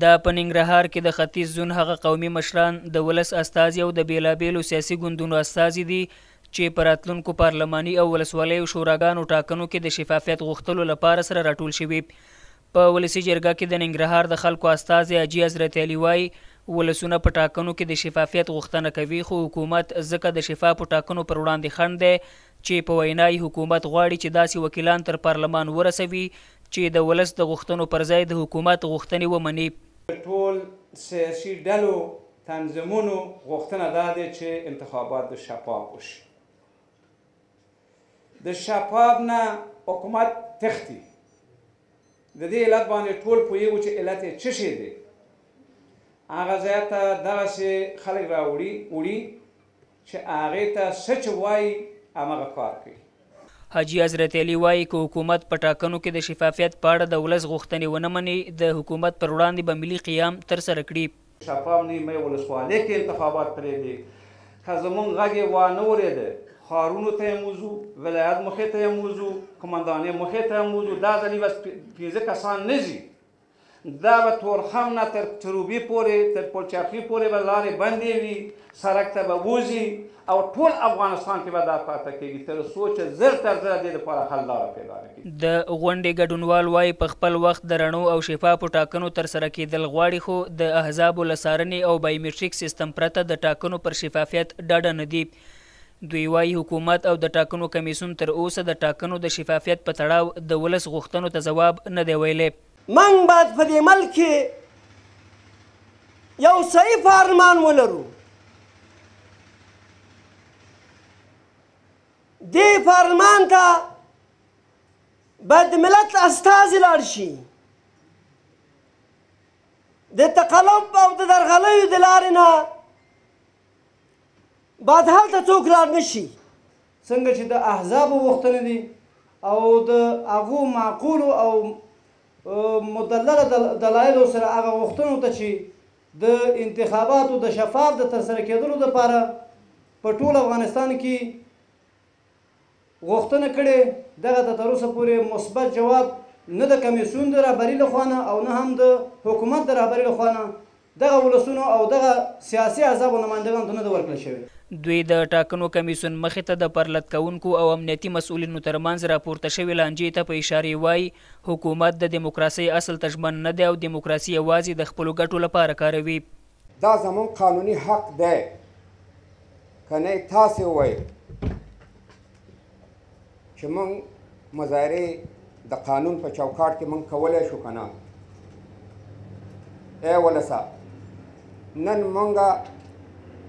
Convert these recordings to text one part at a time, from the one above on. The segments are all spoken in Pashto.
دا په ننګرهار کې د ختیځ زون هغه قومي مشران د ولس استازي او د بېلابېلو سیاسي ګوندونو استازي دي چې په راتلونکو پارلماني او ولسوالیو شوراګانو ټاکنو کې د شفافیت غوښتلو لپاره سره راټول شوي په ولسي جرګه کې د ننګرهار د خلکو استازی حاجي حضرت علي وایي ولسونه په ټاکنو کې د شفافیت غوښتنه کوي خو حکومت ځکه د شفافو ټاکنو پر وړاندې خنډ دی چې په وینا یې حکومت غواړي چې داسې وکیلان تر پارلمان ورسوي چې د ولس د غوښتنو پر ځای د حکومت غوښتنې ومني. د ټول سیاسي ډلو تنظیمونو غوښتنه دا ده چې انتخابات د شفاف وشي. د شفاف نه حکومت تښتي. د دې علت باندې ټول پوهیږو چې علت یې څه شی دی. هغه ځای ته دغسې خلک راوړي. چه هغه ته څه چه وایی همغه کار کوي. حاجي حضرت علي وايي، که حکومت په ټاکنو کې د شفافیت په اړه د ولس غوښتنې ونه مني، د حکومت پر وړاندې به ملي قیام ترسره کړي. شفاف نیمه ولسوالۍ کې انتخابات پرېږدي، که زموږ غږ یې وانه ورېده، ښارونو ته هم وځو، ولایت مخې ته هم وځو، قوماندانۍ مخې ته هم وځو، دا ځلي بس پنځه کسان نه ځي، دا به تورخم نه تر تروبي پورې تر پلچرخي پورې به لارې بندې وي، سرک ته به وځي او ټول افغانستان کې به دا پرته کېږي تر څو چې زر تر زره دې لپاره حل لاره پېدا نه کړي. د غونډې ګډونوال وايي، په خپل وخت د رڼو او شفافو ټاکنو ترسره کېدل غواړي خو د احزابو له څارنې او بایومټریک سیستم پرته د ټاکنو پر شفافیت ډاډه نه دي. دوی وايي، حکومت او د ټاکنو کمېسیون تر اوسه د ټاکنو د شفافیت په تړاو د ولس غوښتنو ته ځواب نه دی ویلی. موږ باید په دې ملک کې یو صحیح پارلمان ولرو، دې پارلمان ته باید د ملت استازي لاړ شي، د تقلب او د درغلیو د لارې نه بعد هلته څوک لاړ نه شي. څنګه چې د احزابو غوښتنې دي او د هغو معقولو او مدلله دلایلو سره هغه غوښتنو ته چې د انتخاباتو د شفاف د ترسره کېدلو لپاره په ټول افغانستان کې غوښتنه کړې دغه ته تر اوسه پورې مثبت جواب نه د کمېسیون د رهبري له خوا نه او نه هم د حکومت د رهبري له خوا نه دغه ولسونو او دغه سیاسي احزابو نمایندګانو ته نه دی ورکړل شوی. دوی د ټاکنو کمېسیون مخې ته د پرلت کوونکو او امنیتي مسؤلینو ترمنځ راپورته شوې لانجې ته په اشارې وايي، حکومت د دموکراسۍ اصل ته ژمن نه دی او دموکراسي یوازې د خپلو ګټو لپاره کاروي. دا زمونږ قانوني حق دی که نه تاسې وویل چې مونږ مظاهرې د قانون په چوکاټ کې مونږ کولی شو که نه ای ولسه نن مونږ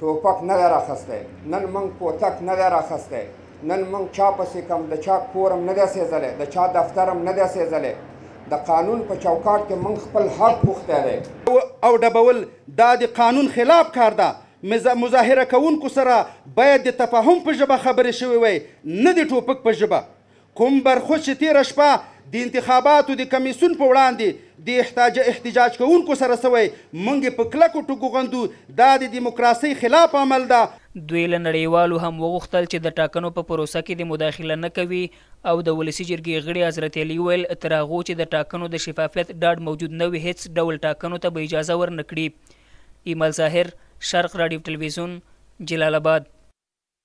ټوپک نه دی راخستی نن مونږ کوتک نه دی راخستی نن موږ چا پسې کوم د چا کور هم نه دی سېزلی د چا دفتر هم نه دی سېزلی د قانون په چوکاټ کې موږ خپل حق غوښتی دی. او ډبول دا د قانون خلاف کار ده مظاهره کوونکو سره باید د تفاهم په ژبه خبرې شوې وای نه د ټوپک په ژبه کوم برخوچې تېره شپه د انتخاباتو د کمېسیون په وړاندې د احتاج احتجاج کوونکو سره سوی مونږ یې په کلکو ټکو غندو، دا د دیموکراسۍ خلاف عمل ده. دوی له نړیوالو هم وغوښتل چې د ټاکنو په پروسه کې دې مداخله نه کوي او د ولسي جرګې غړي حضرت علي وویل، تر هغو چې د ټاکنو د شفافیت ډاډ موجود نه وي هیڅ ډول ټاکنو ته به اجازه ور نه کړي. ایمل ظاهر، شرق راډیو ټلویزیون، جلال اباد.